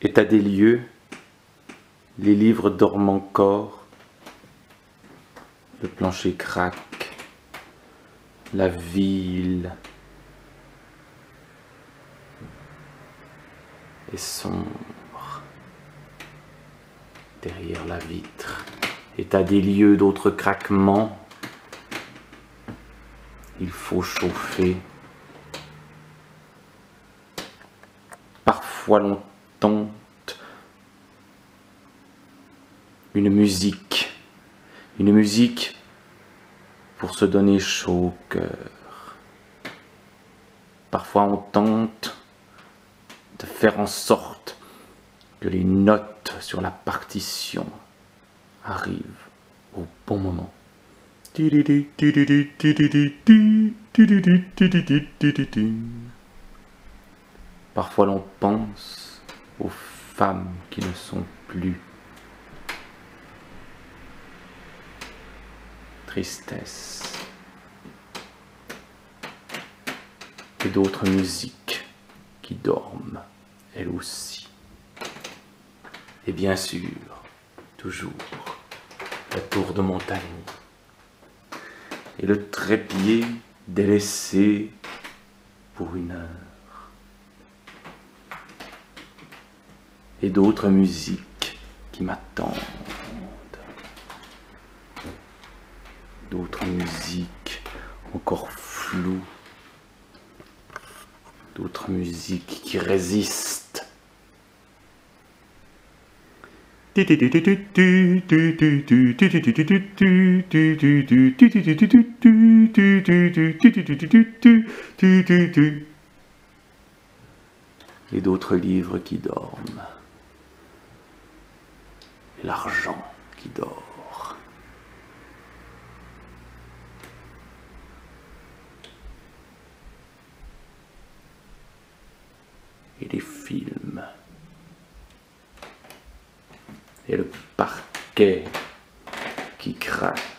État des lieux, les livres dorment encore, le plancher craque, la ville est sombre derrière la vitre. État des lieux, d'autres craquements, il faut chauffer. Parfois l'on une musique, une musique pour se donner chaud au cœur. Parfois on tente de faire en sorte que les notes sur la partition arrivent au bon moment. Parfois l'on pense aux femmes qui ne sont plus. Tristesse. Et d'autres musiques qui dorment, elles aussi. Et bien sûr, toujours, la tour de montagne et le trépied délaissé pour une heure. Et d'autres musiques qui m'attendent. D'autres musiques encore floues. D'autres musiques qui résistent. Et d'autres livres qui dorment. L'argent qui dort. Et les films et le parquet qui craque.